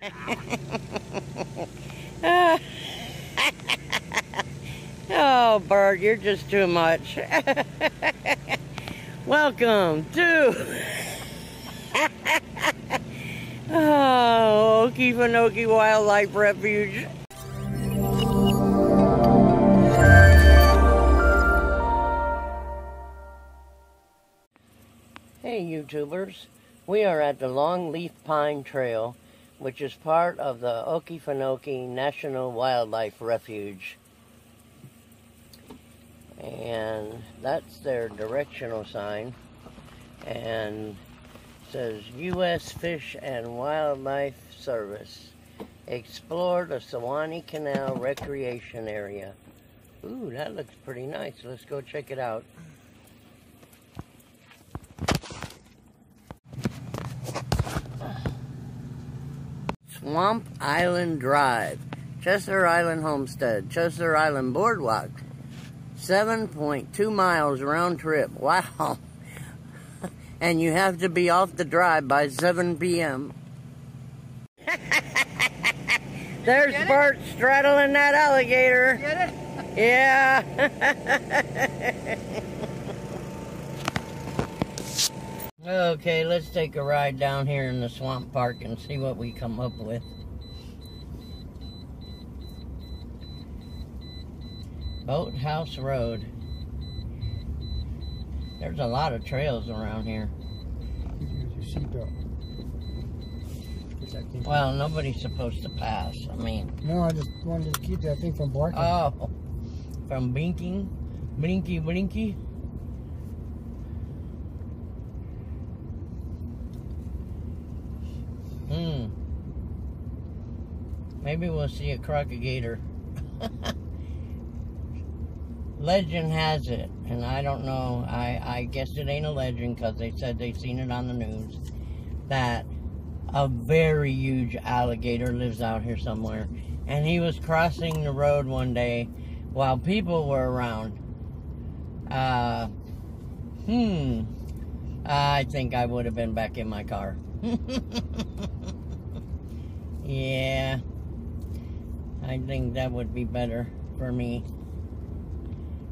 oh, Burt, you're just too much. Welcome to oh, Okefenokee Wildlife Refuge. Hey, YouTubers. We are at the Longleaf Pine Trail, which is part of the Okefenokee National Wildlife Refuge. And that's their directional sign. And says U.S. Fish and Wildlife Service. Explore the Suwannee Canal Recreation Area. Ooh, that looks pretty nice. Let's go check it out. Swamp Island Drive, Chester Island Homestead, Chester Island Boardwalk. 7.2 miles round trip. Wow. and you have to be off the drive by 7 p.m. There's Burt straddling that alligator. Get it? Yeah. okay, let's take a ride down here in the swamp park and see what we come up with. Boathouse Road. There's a lot of trails around here. Use your seatbelt. Get that thing- Well, nobody's supposed to pass. I mean, No, I just wanted to keep that thing from barking. oh, from blinking, blinky, blinky. Hmm. Maybe we'll see a crocodigator. legend has it, and I don't know. I I guess it ain't a legend because they said they seen it on the news that a very huge alligator lives out here somewhere, and he was crossing the road one day while people were around. Uh, hmm. I think I would have been back in my car. yeah. I think that would be better for me.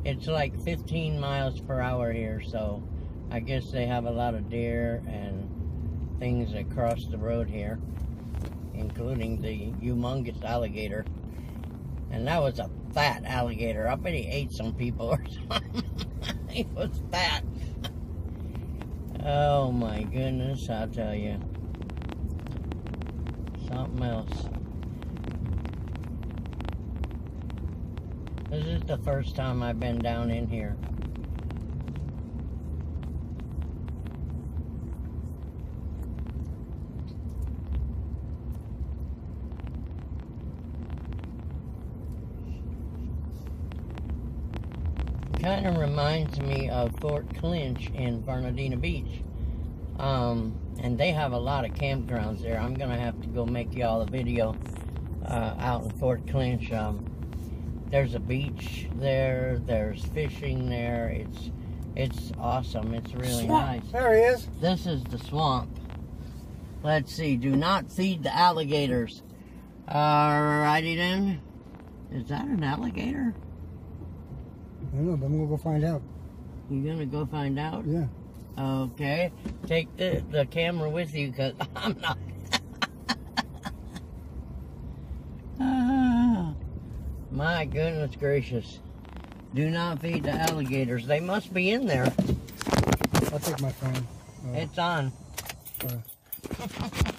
It's like 15 miles per hour here, so I guess they have a lot of deer and things that cross the road here, including the humongous alligator. And that was a fat alligator. I bet he ate some people or something. he was fat. Oh my goodness, I'll tell you. Something else. This is the first time I've been down in here. Kind of reminds me of Fort Clinch in Fernandina Beach. Um, and they have a lot of campgrounds there. I'm gonna have to go make y'all a video uh, out in Fort Clinch. Um, there's a beach there. There's fishing there. It's it's awesome. It's really Swamp. nice. There he is. This is the swamp. Let's see. Do not feed the alligators. Alrighty then. Is that an alligator? I don't know, but I'm gonna go find out. You gonna go find out? Yeah. Okay. Take the, the camera with you because I'm not. Ah, my goodness gracious. Do not feed the alligators. They must be in there. I'll take my phone. Uh, It's on. uh,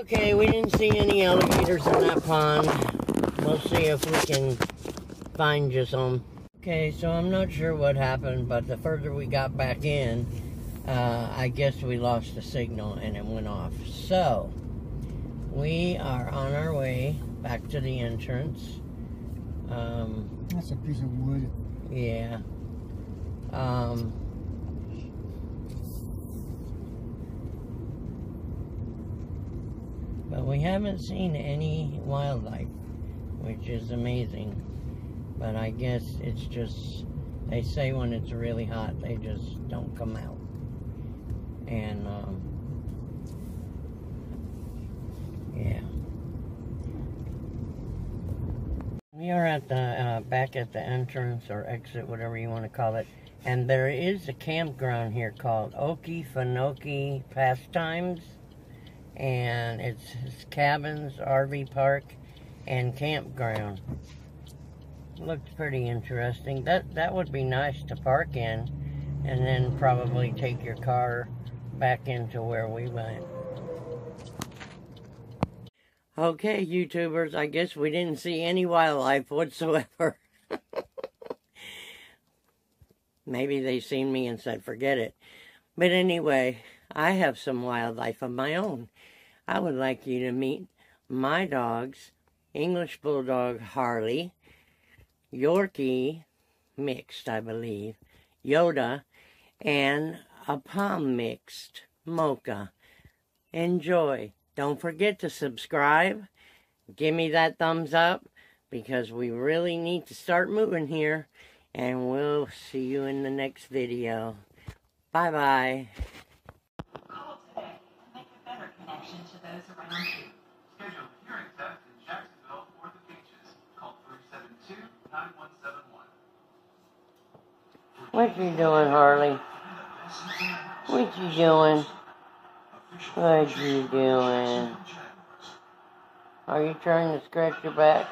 Okay, we didn't see any alligators in that pond. We'll see if we can find you some. Okay, so I'm not sure what happened, but the further we got back in, uh, I guess we lost the signal and it went off. So, we are on our way back to the entrance. Um, That's a piece of wood. yeah. Um, but we haven't seen any wildlife, which is amazing. But I guess it's just, they say when it's really hot, they just don't come out. And, um, yeah. We are at the uh, back at the entrance or exit, whatever you want to call it, and there is a campground here called Okefenokee Pastimes, and it's, it's cabins, RV park, and campground. Looks pretty interesting. That that would be nice to park in, and then probably take your car back into where we went. Okay, YouTubers, I guess we didn't see any wildlife whatsoever. Maybe they seen me and said, forget it. But anyway, I have some wildlife of my own. I would like you to meet my dogs, English Bulldog Harley, Yorkie mixed, I believe, Yoda, and a Pom mixed, Mocha. Enjoy. Don't forget to subscribe. Give me that thumbs up because we really need to start moving here. And we'll see you in the next video. Bye-bye. Call today to make a better connection around you. Schedule a hearing test in Jacksonville or the Beaches. Call 372-9171. What you doing, Harley? What you doing? What you doing? Are you trying to scratch your back?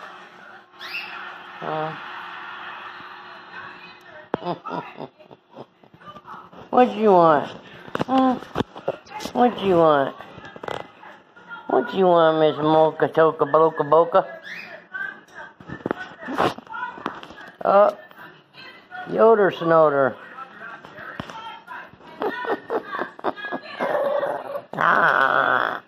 Huh? what you want? Huh? What do you want? What you want, Miss Mocha Toka Boka Boka? Oh, Yoder Snoder. ah.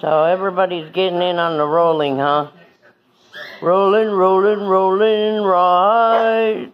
So everybody's getting in on the rolling, huh? Rolling, rolling, rolling, right.